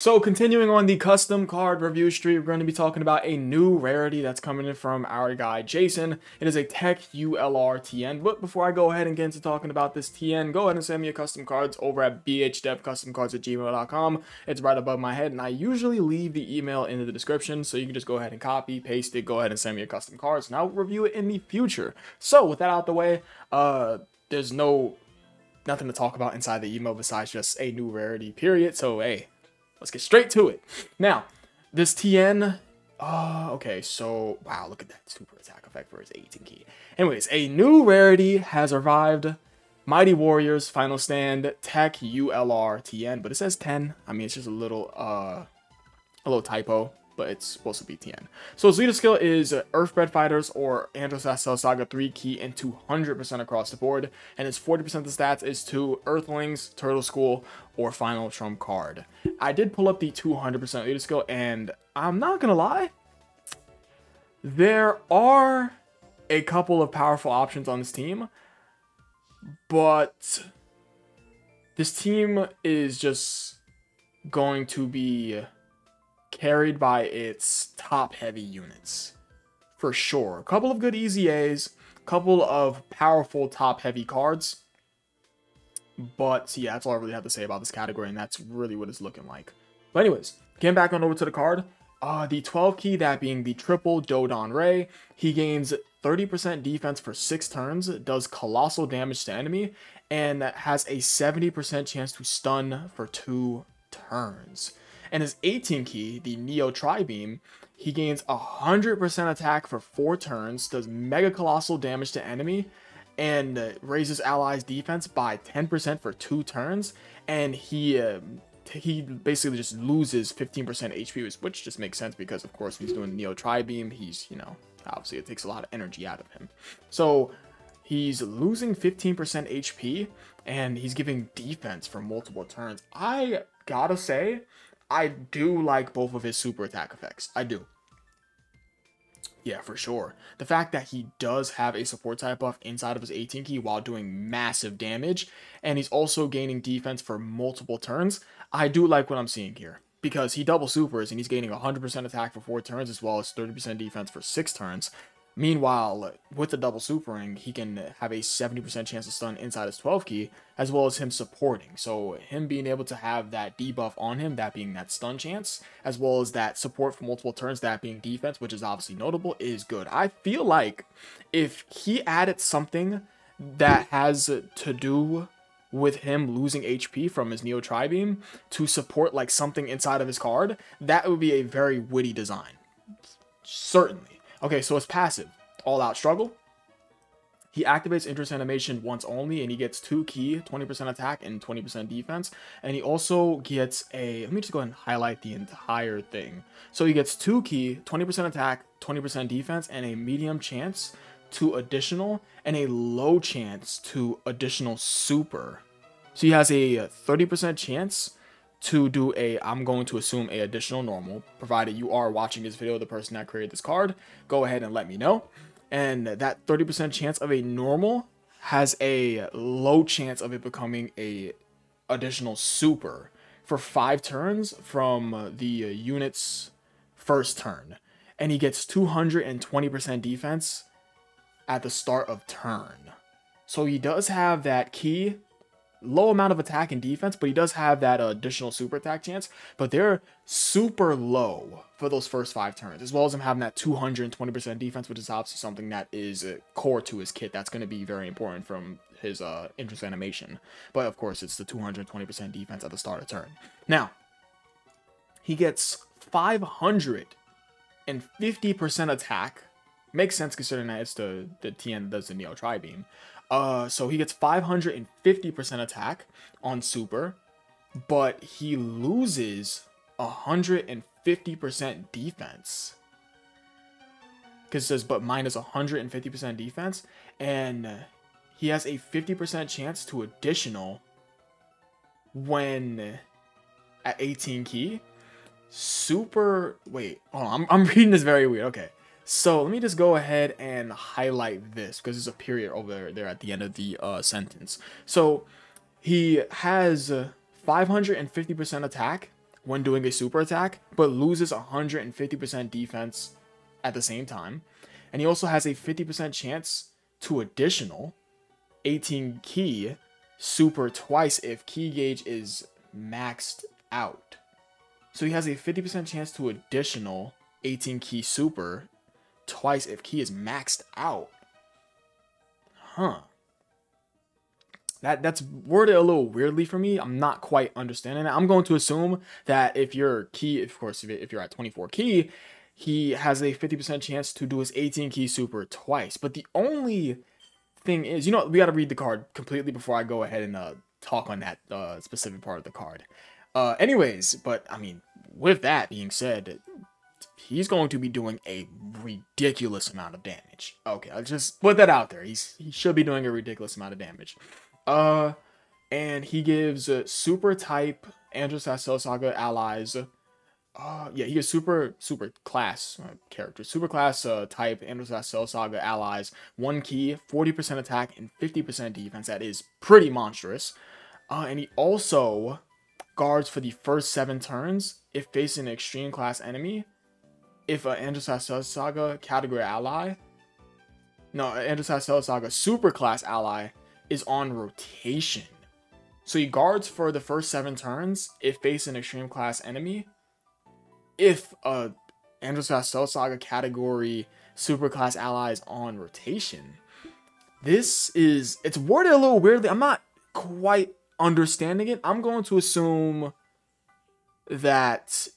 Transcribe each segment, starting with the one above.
So continuing on the custom card review street, we're going to be talking about a new rarity that's coming in from our guy Jason. It is a Tech ULR Tien. But before I go ahead and get into talking about this Tien, go ahead and send me your custom cards over at bhdevcustomcards at gmail.com. It's right above my head, and I usually leave the email in the description, so you can just go ahead and copy, paste it, go ahead and send me your custom cards, and I'll review it in the future. So with that out the way, uh, there's no nothing to talk about inside the email besides just a new rarity period. So hey, let's get straight to it. Now, this Tien, uh, okay, so, wow, look at that super attack effect for his 18 ki. Anyways, a new rarity has arrived. Mighty Warriors Final Stand Tech ULR Tien, but it says 10. I mean, it's just a little, uh, a little typo but it's supposed to be Tien. So his leader skill is Earthbred Fighters or Androids Saga 3 ki and 200% across the board, and his 40% of the stats is to Earthlings, Turtle School, or Final Trump card. I did pull up the 200% leader skill, and I'm not gonna lie, there are a couple of powerful options on this team, but this team is just going to be carried by its top heavy units. For sure. A couple of good EZAs, couple of powerful top heavy cards. But yeah, that's all I really have to say about this category, and that's really what it's looking like. But anyways, getting back on over to the card. Uh, the 12 ki, that being the triple Dodon Ray, he gains 30% defense for 6 turns, does colossal damage to enemy, and has a 70% chance to stun for 2 turns. And his 18 ki, the Neo Tri-Beam, he gains 100% attack for 4 turns, does mega colossal damage to enemy, and raises allies defense by 10% for 2 turns, and he uh, he basically just loses 15% HP, which just makes sense because of course he's doing Neo Tri-Beam, he's, you know, obviously it takes a lot of energy out of him. So he's losing 15% HP, and he's giving defense for multiple turns. I gotta say, I do like both of his super attack effects. I do. Yeah, for sure. The fact that he does have a support type buff inside of his 18 ki while doing massive damage, and he's also gaining defense for multiple turns, I do like what I'm seeing here. Because he double supers and he's gaining 100% attack for 4 turns as well as 30% defense for 6 turns. Meanwhile, with the double super ring, he can have a 70% chance to stun inside his 12 ki, as well as him supporting. So him being able to have that debuff on him, that being that stun chance, as well as that support for multiple turns, that being defense, which is obviously notable, is good. I feel like if he added something that has to do with him losing HP from his Neo Tri-Beam to support like something inside of his card, that would be a very witty design. Certainly. Okay, so it's passive. All out struggle. He activates entrance animation once only, and he gets 2 ki, 20% attack, and 20% defense. And he also gets a... Let me just go ahead and highlight the entire thing. So he gets 2 ki, 20% attack, 20% defense, and a medium chance to additional, and a low chance to additional super. So he has a uh, 30% chance to do a, I'm going to assume a additional normal, provided you are watching this video, the person that created this card, go ahead and let me know. And that 30% chance of a normal has a low chance of it becoming a additional super for five turns from the unit's first turn. And he gets 220% defense at the start of turn. So he does have that key low amount of attack and defense, but he does have that additional super attack chance. But they're super low for those first five turns, as well as him having that 220% defense, which is obviously something that is uh, core to his kit. That's going to be very important from his uh, entrance animation. But of course, it's the 220% defense at the start of turn. Now, he gets 550% attack. Makes sense considering that it's the, the Tien that does the Neo Tri-Beam. Uh, so he gets 550% attack on super, but he loses 150% defense. Because it says, but minus 150% defense, and he has a 50% chance to additional when at 18 ki. Super, wait, oh, I'm, I'm reading this very weird. Okay. So let me just go ahead and highlight this because there's a period over there at the end of the uh, sentence. So he has 550% attack when doing a super attack, but loses 150% defense at the same time. And he also has a 50% chance to additional 18 ki super twice if ki gauge is maxed out. So he has a 50% chance to additional 18 ki super twice if ki is maxed out. Huh. That that's worded a little weirdly for me. I'm not quite understanding it. I'm going to assume that if your ki, of course, if you're at 24 ki, he has a 50% chance to do his 18 ki super twice. But the only thing is, you know, we got to read the card completely before I go ahead and uh, talk on that uh, specific part of the card. Uh, anyways, but I mean, with that being said, he's going to be doing a ridiculous amount of damage. Okay, I'll just put that out there. He's he should be doing a ridiculous amount of damage. Uh, and he gives uh, super type Androids Saga allies. Uh, yeah, he has super super class uh, character, super class uh, type Androids Saga allies. One ki, 40% attack, and 50% defense. That is pretty monstrous. Uh, and he also guards for the first seven turns if facing an extreme class enemy if an Androids Saga category ally, no, Androids Saga super class ally is on rotation. So he guards for the first seven turns if facing an extreme class enemy. If a Androids Saga category super class ally is on rotation. This is it's worded a little weirdly. I'm not quite understanding it. I'm going to assume that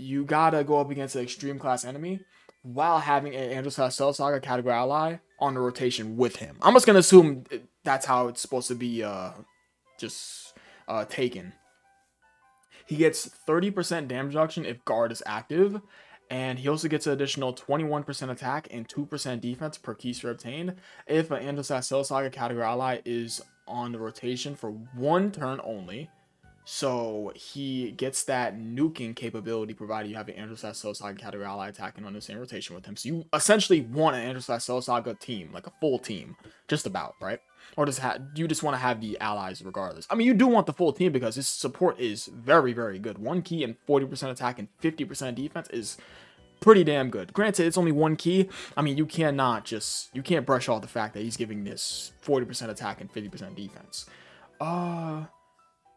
you gotta go up against an extreme class enemy while having an Androids Cell Saga category ally on the rotation with him. I'm just gonna assume that's how it's supposed to be uh just uh taken. He gets 30% damage reduction if guard is active, and he also gets an additional 21% attack and 2% defense per ki sphere obtained if an Androids Cell Saga category ally is on the rotation for one turn only so he gets that nuking capability provided you have an Androids Cell Saga category ally attacking on the same rotation with him. So you essentially want an Androids Cell Saga team, like a full team, just about, right? Or just ha- you just want to have the allies regardless? I mean, you do want the full team because his support is very, very good. One ki and 40% attack and 50% defense is pretty damn good. Granted, it's only one ki. I mean, you cannot just, you can't brush off the fact that he's giving this 40% attack and 50% defense. Uh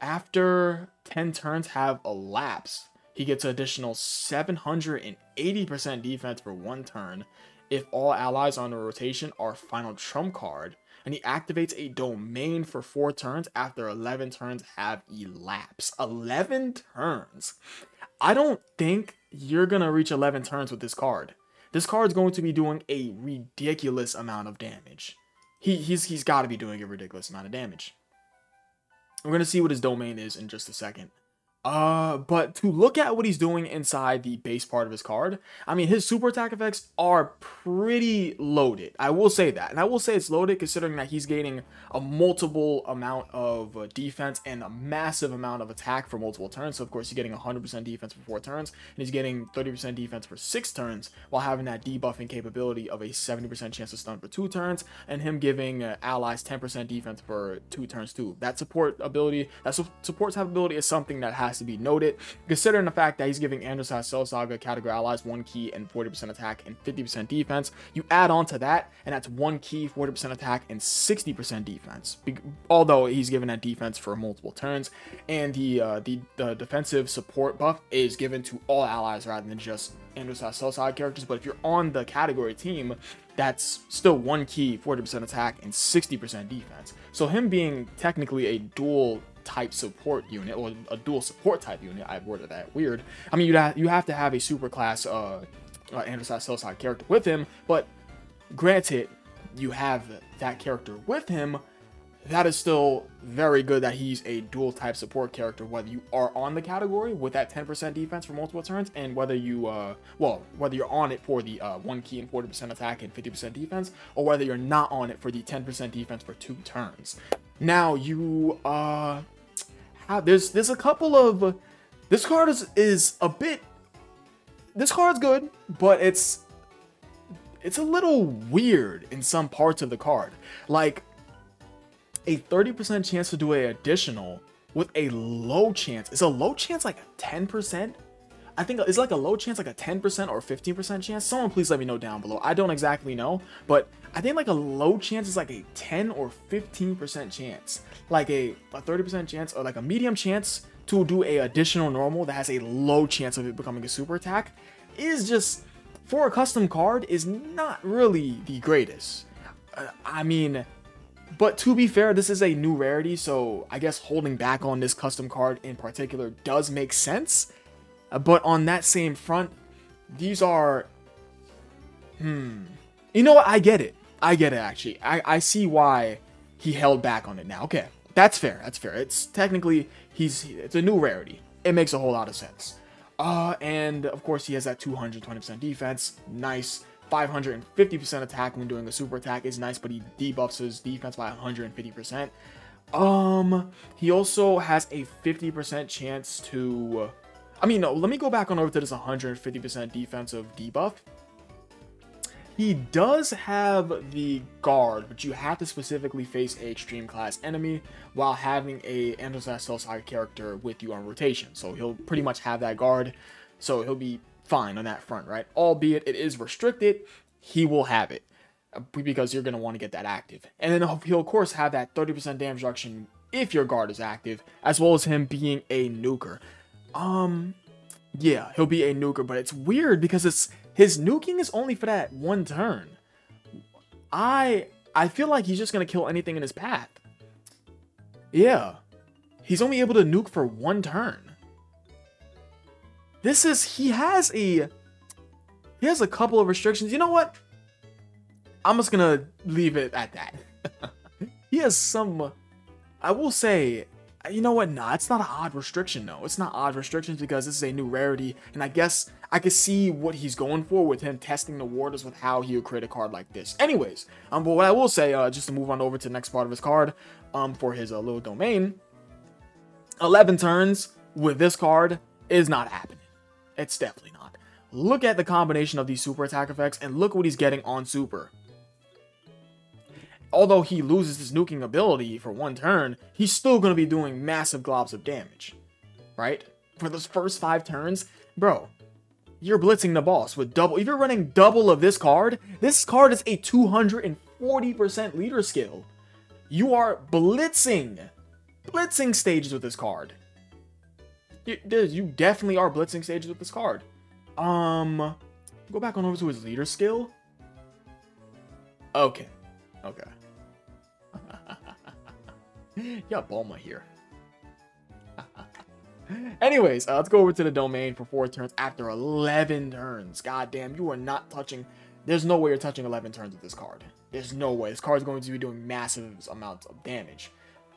after 10 turns have elapsed, he gets an additional 780% defense for one turn if all allies on the rotation are final trump card, and he activates a domain for 4 turns after 11 turns have elapsed. 11 turns? I don't think you're gonna reach 11 turns with this card. This card's going to be doing a ridiculous amount of damage. He, he's, he's got to be doing a ridiculous amount of damage. We're going to see what his domain is in just a second. Uh, but to look at what he's doing inside the base part of his card, I mean, his super attack effects are pretty loaded. I will say that. And I will say it's loaded considering that he's gaining a multiple amount of uh, defense and a massive amount of attack for multiple turns. So, of course, he's getting 100% defense for four turns, and he's getting 30% defense for six turns while having that debuffing capability of a 70% chance to stun for two turns, and him giving uh, allies 10% defense for two turns, too. That support ability, that su support ability is something that has has to be noted, considering the fact that he's giving Androids Cell Saga category allies 1 ki and 40% attack and 50% defense. You add on to that, and that's 1 ki, 40% attack, and 60% defense. Be although he's given that defense for multiple turns, and the, uh, the, the defensive support buff is given to all allies rather than just Androids Cell Saga characters. But if you're on the category team, that's still 1 ki 40% attack, and 60% defense. So him being technically a dual type support unit or a dual support type unit. I worded that weird. I mean, you have you have to have a super class uh, uh Androids Cell character with him, but granted, you have that character with him. That is still very good that he's a dual type support character, whether you are on the category with that 10% defense for multiple turns, and whether you, uh, well, whether you're on it for the uh, 1 ki and 40% attack and 50% defense, or whether you're not on it for the 10% defense for two turns. Now, you, uh, have, there's, there's a couple of, this card is, is a bit, this card's good, but it's, it's a little weird in some parts of the card. Like, a 30% chance to do a additional with a low chance. Is a low chance like 10%? I think it's like a low chance, like a 10% or 15% chance. Someone please let me know down below. I don't exactly know, but I think like a low chance is like a 10 or 15% chance. Like a, a 30% chance or like a medium chance to do a additional normal that has a low chance of it becoming a super attack is just, for a custom card, is not really the greatest. Uh, I mean, but to be fair, this is a new rarity, so I guess holding back on this custom card in particular does make sense but on that same front, these are. Hmm. You know what? I get it. I get it, actually. I, I see why he held back on it now. Okay. That's fair. That's fair. It's technically, he's it's a new rarity. It makes a whole lot of sense. Uh, and of course, he has that 220% defense. Nice. 550% attack when doing a super attack is nice, but he debuffs his defense by 150%. Um, he also has a 50% chance to I mean, no, let me go back on over to this 150% defensive debuff. He does have the guard, but you have to specifically face a extreme class enemy while having a Androzast side character with you on rotation. So he'll pretty much have that guard, so he'll be fine on that front, right? Albeit it is restricted, he will have it uh, because you're going to want to get that active. And then he'll of course have that 30% damage reduction if your guard is active, as well as him being a nuker. Um, yeah, he'll be a nuker, but it's weird because it's his nuking is only for that one turn. I I feel like he's just gonna kill anything in his path. Yeah, he's only able to nuke for one turn. This is he has a he has a couple of restrictions. You know what? I'm just gonna leave it at that. he has some. I will say you know what? Nah, it's not an odd restriction, though. It's not odd restrictions because this is a new rarity, and I guess I could see what he's going for with him testing the waters with how he would create a card like this. Anyways, um, but what I will say, uh, just to move on over to the next part of his card, um, for his uh, little domain, 11 turns with this card is not happening. It's definitely not. Look at the combination of these super attack effects, and look what he's getting on super although he loses his nuking ability for one turn, he's still going to be doing massive globs of damage, right? For those first five turns, bro, you're blitzing the boss with double. If you're running double of this card, this card is a 240% leader skill. You are blitzing, blitzing stages with this card. You, you definitely are blitzing stages with this card. Um, go back on over to his leader skill. Okay, okay. yeah, Bulma here. Anyways, uh, let's go over to the domain for four turns after 11 turns. God damn, you are not touching... There's no way you're touching 11 turns with this card. There's no way. This card is going to be doing massive amounts of damage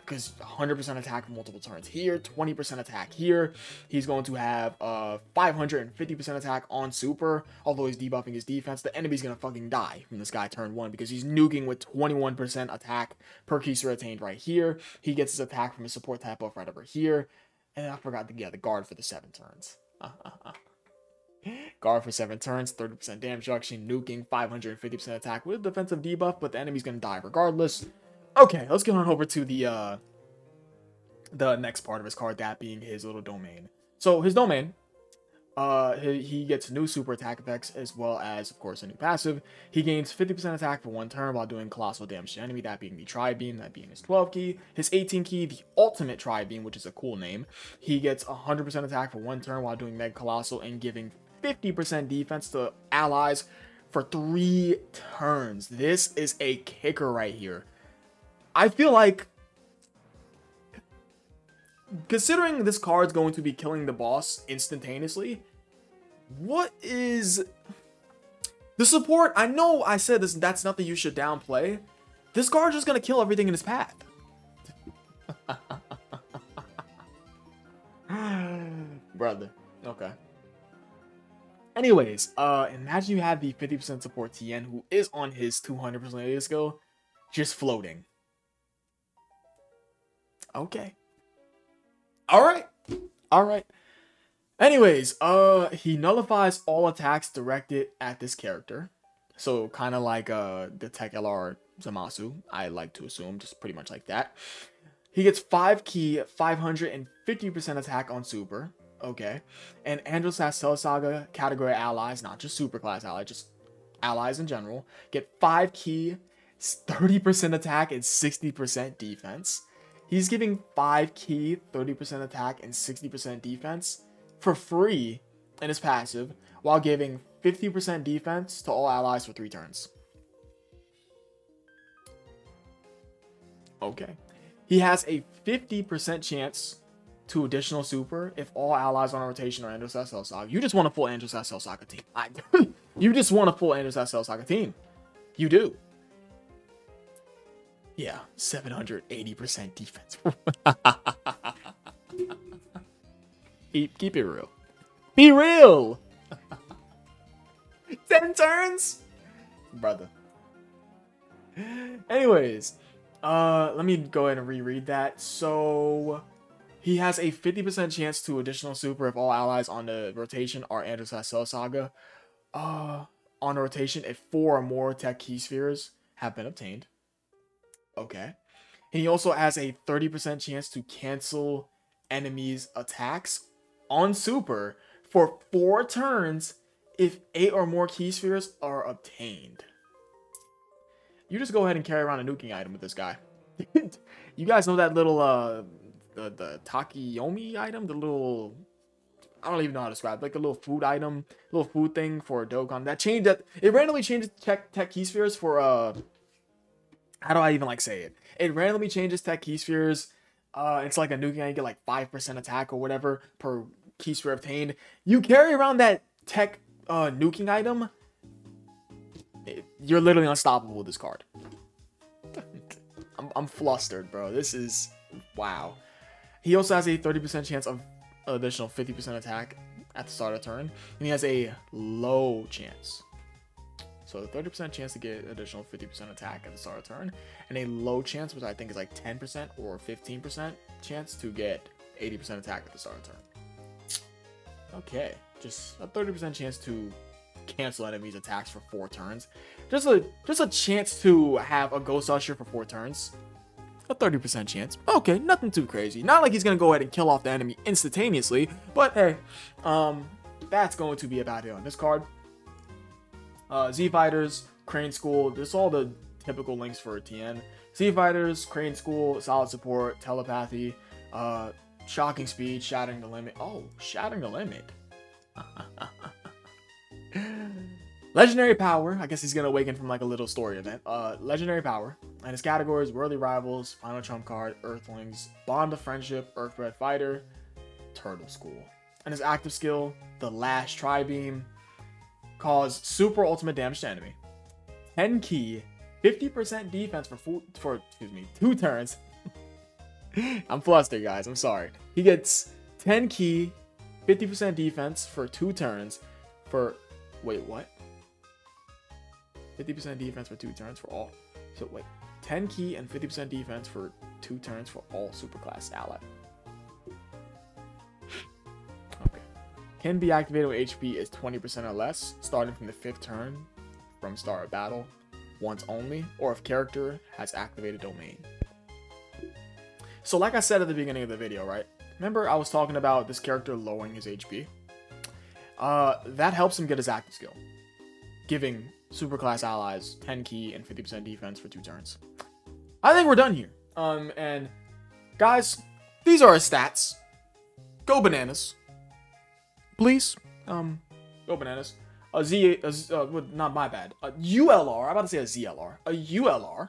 because 100% attack multiple turns here, 20% attack here. He's going to have uh 550% attack on super, although he's debuffing his defense. The enemy's gonna fucking die from this guy turn one because he's nuking with 21% attack per Ki sphere attained right here. He gets his attack from his support type buff right over here. And I forgot to get the guard for the seven turns. Guard for 7 turns, 30% damage reduction, nuking, 550% attack with defensive debuff, but the enemy's gonna die regardless. Okay, let's get on over to the uh the next part of his card, that being his little domain. So his domain, uh, he, he gets new super attack effects as well as, of course, a new passive. He gains 50% attack for one turn while doing colossal damage to enemy, that being the Tri Beam, that being his 12 ki. His 18 ki, the Ultimate Tri Beam, which is a cool name. He gets 100% attack for one turn while doing Meg Colossal and giving 50% defense to allies for three turns. This is a kicker right here. I feel like considering this card's going to be killing the boss instantaneously, what is the support? I know I said this that's nothing you should downplay. This card's just gonna kill everything in his path. Brother. Okay. Anyways, uh, imagine you have the 50% support Tien who is on his 200% skill, just floating. Okay. All right. All right. Anyways, uh, he nullifies all attacks directed at this character. So kind of like uh the Tech LR Zamasu, I like to assume, just pretty much like that. He gets 5 ki, 550% attack on super. Okay. And Androsas Cell Saga category allies, not just super class allies, just allies in general, get 5 ki, 30% attack, and 60% defense. He's giving 5 ki, 30% attack, and 60% defense for free in his passive, while giving 50% defense to all allies for 3 turns. Okay. He has a 50% chance to additional super if all allies on a rotation are Androids Cell Saga. You just want a full Androids Cell Saga team. I, you just want a full Androids Cell Saga team. You do. Yeah, 780% defense. keep, keep it real. Be real! 10 turns? Brother. Anyways, uh, let me go ahead and reread that. So, he has a 50% chance to additional super if all allies on the rotation are Androids Cell Saga. Uh, on rotation if four or more tech ki spheres have been obtained. Okay. And he also has a 30% chance to cancel enemies' attacks on super for four turns if eight or more ki spheres are obtained. You just go ahead and carry around a nuking item with this guy. you guys know that little uh the, the Takiyomi item, the little I don't even know how to describe it, like a little food item, little food thing for Dokkan. That changed that it randomly changes tech tech ki spheres for uh how do I even like say it? It randomly changes tech ki spheres. Uh, it's like a nuking, you get like 5% attack or whatever per ki sphere obtained. You carry around that tech uh, nuking item, it, you're literally unstoppable with this card. I'm, I'm flustered, bro. This is, wow. He also has a 30% chance of additional 50% attack at the start of turn. And he has a low chance so 30% chance to get additional 50% attack at the start of turn, and a low chance, which I think is like 10% or 15% chance to get 80% attack at the start of turn. Okay, just a 30% chance to cancel enemies' attacks for four turns. Just a just a chance to have a Ghost Usher for four turns. A 30% chance. Okay, nothing too crazy. Not like he's gonna go ahead and kill off the enemy instantaneously, but hey, um, that's going to be about it on this card uh, Z Fighters, Crane School, just all the typical links for a Tien. Z Fighters, Crane School, Solid Support, Telepathy, uh, Shocking Speed, Shattering the Limit. Oh, Shattering the Limit. Legendary Power. I guess he's gonna awaken from like a little story event. Uh, Legendary Power. And his categories: Worthy Rivals, Final Trump Card, Earthlings, Bond of Friendship, Earthbred Fighter, Turtle School. And his active skill: the Last Tri Beam, cause super ultimate damage to enemy. 10 ki, 50% defense for full, for excuse me, two turns. I'm flustered, guys. I'm sorry. He gets 10 ki, 50% defense for two turns for wait, what? 50% defense for two turns for all. So wait, 10 ki and 50% defense for two turns for all superclass ally. Can be activated when HP is 20% or less, starting from the 5th turn from start of battle, once only, or if character has activated domain. So like I said at the beginning of the video, right? Remember I was talking about this character lowering his HP? Uh, that helps him get his active skill, giving superclass allies 10 ki and 50% defense for two turns. I think we're done here. Um, and guys, these are our stats. Go bananas please. Um, go bananas. A Z, a Z uh, not my bad. A ULR. I'm about to say a ZLR. A ULR.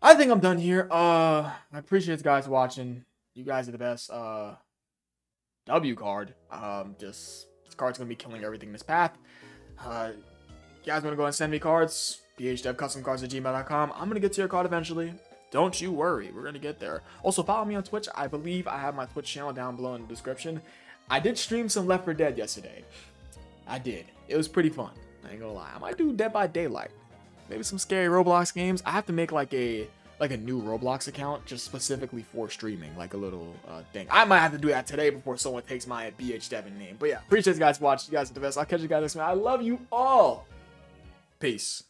I think I'm done here. Uh, I appreciate you guys watching. You guys are the best. Uh, W card. Um, just this card's gonna be killing everything in this path. Uh, you guys wanna go and send me cards? bhdevcustomcards at gmail.com. I'm gonna get to your card eventually. Don't you worry, we're gonna get there. Also, follow me on Twitch. I believe I have my Twitch channel down below in the description. I did stream some Left 4 Dead yesterday. I did. It was pretty fun. I ain't gonna lie. I might do Dead by Daylight. Maybe some scary Roblox games. I have to make like a like a new Roblox account just specifically for streaming, like a little uh, thing. I might have to do that today before someone takes my BH Devin name. But yeah, appreciate you guys watching. You guys are the best. I'll catch you guys next time. I love you all. Peace.